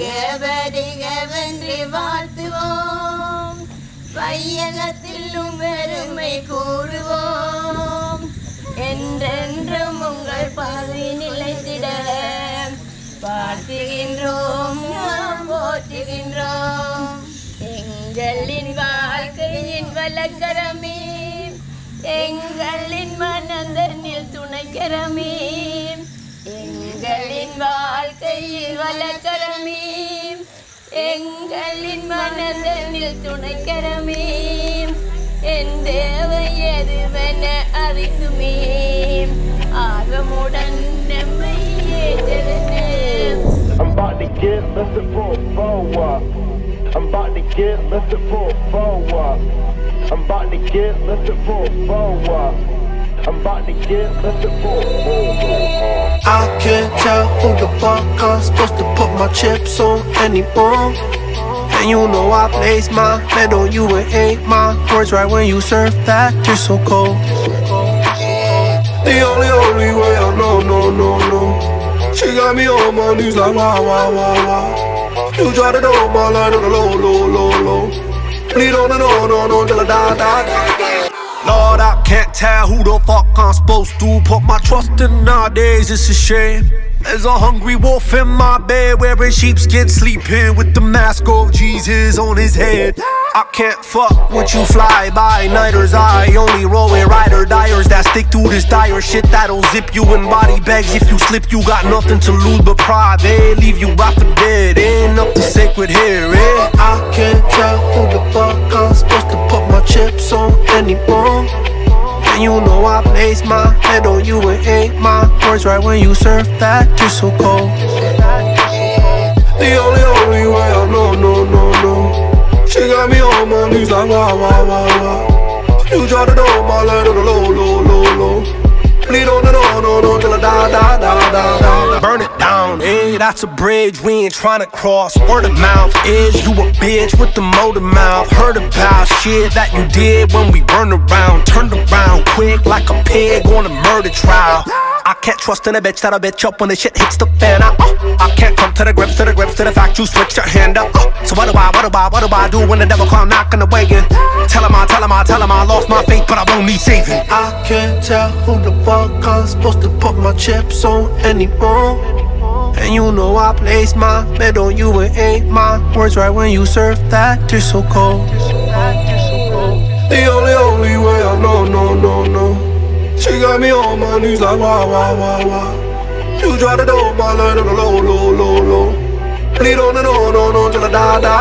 வருக வருகவென்று வாழ்த்துவோம் வையகத்திலும் பெருமை கூறுவோம் என்றென்றும் உங்கள் பதவி நிலைத்திட பார்த்துகின்றோம் நாம் போற்றுகின்றோம். எங்களின் வாழ்க்கையின் வழக்கரமே. எங்களின் மனந்தனில் துணைக்கரமே. வாழ்க்கையில் வழக்கரமே எங்களின் மனதனில் துணைக்கரமே என் தேவை எதுவென அறிந்துமே ஆர்வமுடன் நம்மை ஏற்றெடுத்து I'm about to get lifted for forward. I'm about to get lifted for forward. I'm about to get lifted for forward. I'm about to get lifted for forward. I can't tell who the fuck I'm supposed to put my chips on anymore. And you know I place my bet on you and ain't my words right when you serve that. You're so cold. The only, only way I know, no, no, no. She got me on my knees like wah, wah, wah, wah. You try to know my line on the low, low, low, low. Bleed on and on, on, on till I die, die, die. Who the fuck I'm supposed to put my trust in nowadays. It's a shame. There's a hungry wolf in my bed wearing sheepskin, sleeping with the mask of Jesus on his head. I can't fuck with you fly by nighters. I only roll with rider dyers that stick to this dire shit that'll zip you in body bags. If you slip, you got nothing to lose but pride. They leave you out for dead. Ain't to sacred here, eh? I can't tell who the ain't my words right when you surf that. So cold. The only, only way I know, no, no, no. She got me on my knees like wah, wah, wah, wah. You try to know my the low, low, low, low. Bleed on and on, on, on till I die, die, die, die, die. Burn it? That's a bridge we ain't trying to cross. Word of mouth is you a bitch with the motor mouth. Heard about shit that you did when we burned around. Turned around quick like a pig on a murder trial. I can't trust in a bitch that'll bitch up when the shit hits the fan. I, I can't come to the grips, to the grips, to the fact you switch your hand up. So what do I, what do I, what do I do when the devil come knocking the wagon? Tell him I, tell him I, tell him I lost my faith, but I won't need saving. I can't tell who the fuck I'm supposed to put my chips on anymore. And you know I place my bet on you and ain't my words right when you surf that. You're so cold. The only, only way I know, no, no, no. She got me on my knees like wah, wah, wah, wah. You try to know my line on the low, low, low, low. Bleed on and on, on, on till I die, die.